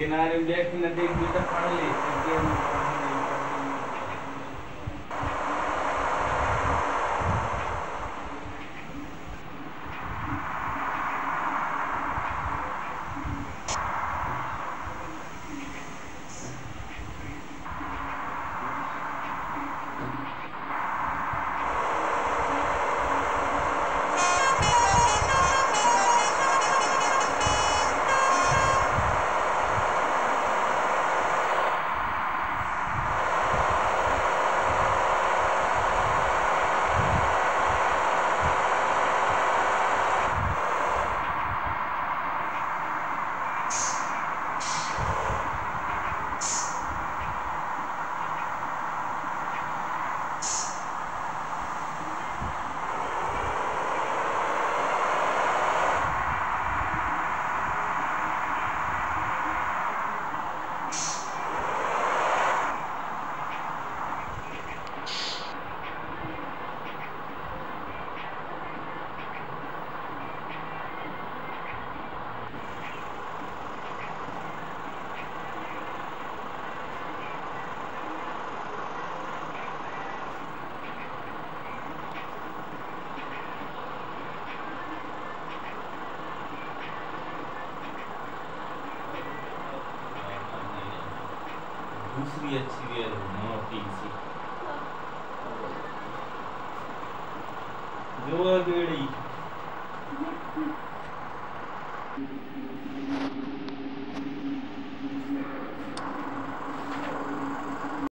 किनारे में देख बेटा पढ़ ले दूसरी अच्छी रेल है मोटी सी जो गेड़ी